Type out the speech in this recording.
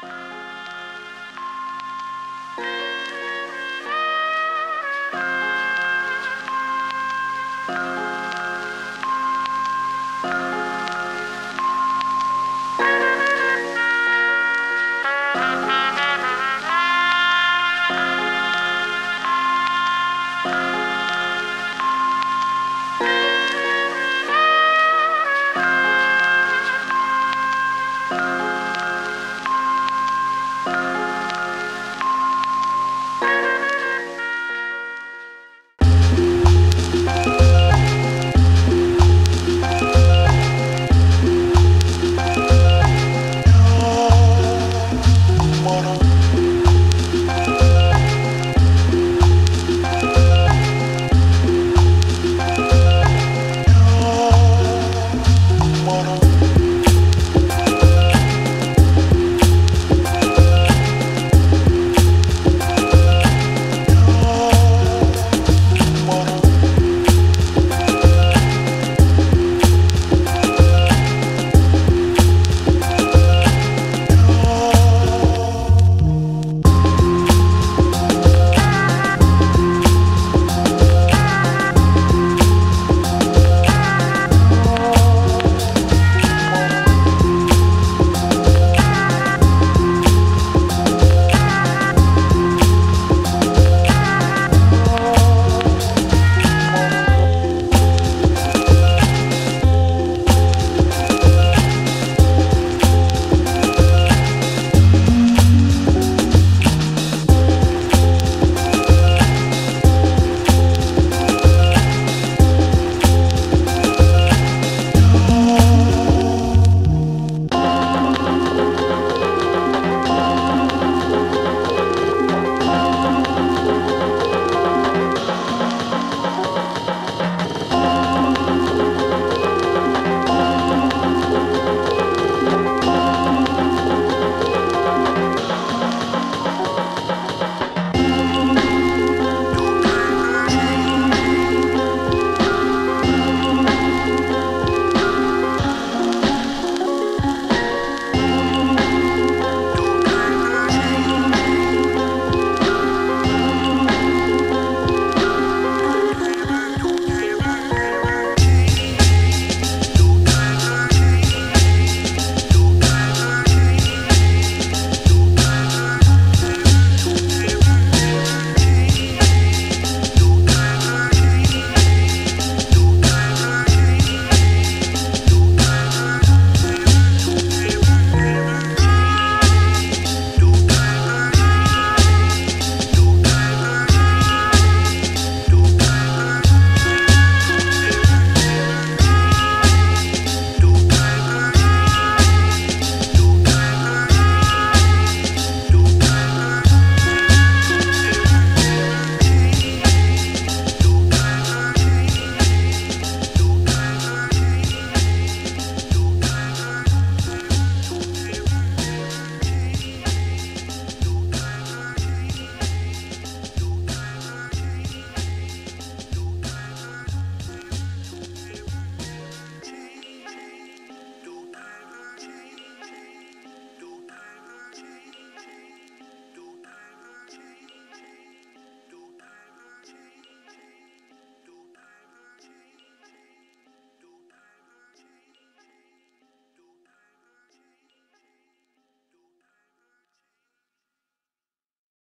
Bye.